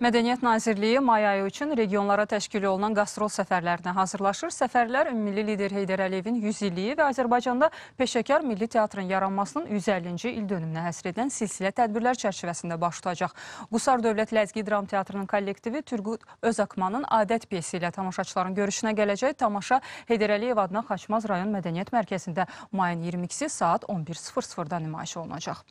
Mədəniyyət Nazirliyi may ayı üçün regionlara təşkil olunan qastrol səfərlərinə hazırlaşır. Səfərlər ümummilli lider Heydər Əliyevin 100 illiyi və Azərbaycanda peşəkar milli teatrın yaranmasının 150-ci il dönümünə həsr edən silsilə tədbirlər çərçivəsində baş tutacaq. Qusar Dövlət Ləzgi Dram Teatrının kollektivi Turqut Özakmanın adət piyesi ilə tamaşaçıların görüşünə gələcək. Tamaşa Heydər Əliyev adına Xaçmaz rayon Mədəniyyət Mərkəzində mayın 22-si saat 11:00-da nümayiş olunacaq.